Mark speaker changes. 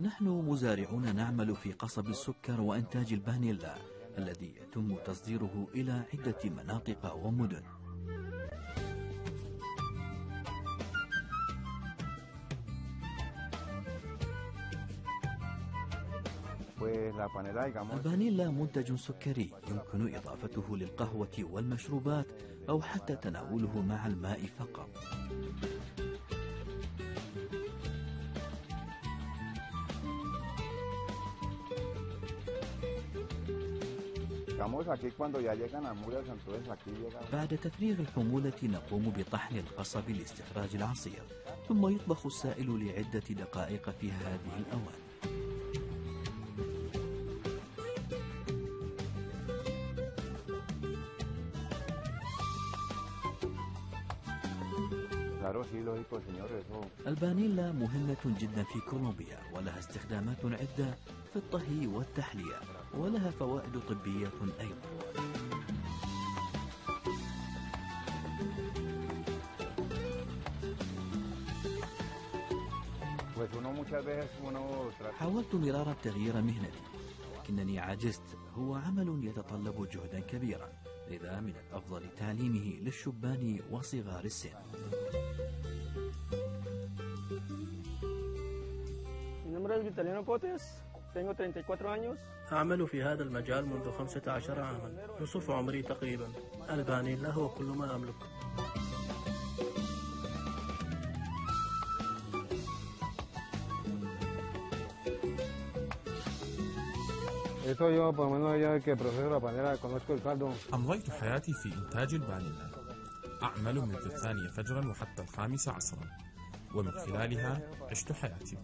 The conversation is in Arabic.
Speaker 1: نحن مزارعون نعمل في قصب السكر وإنتاج الفانيلا الذي يتم تصديره إلى عدة مناطق ومدن. الفانيلا منتج سكري يمكن إضافته للقهوة والمشروبات أو حتى تناوله مع الماء فقط. بعد تفريغ الحمولة نقوم بطحن القصب لاستخراج العصير ثم يطبخ السائل لعدة دقائق في هذه الأواني الفانيلا مهمة جدا في كولومبيا ولها استخدامات عدة في الطهي والتحلية ولها فوائد طبية أيضا. حاولت مرارا تغيير مهنتي لكنني عجزت هو عمل يتطلب جهدا كبيرا لذا من الأفضل تعليمه للشبان وصغار السن.
Speaker 2: Mi nombre es Vitaliano Potes, tengo 34 años.
Speaker 3: أعمل في هذا المجال منذ 15 عاما. نصف عمري تقريبا. الفانيلا هو كل ما أملك.
Speaker 4: أمضيت حياتي في إنتاج الفانيلا أعمل منذ الثانية فجرا وحتى الخامسة عصرا ومن خلالها عشت حياتي.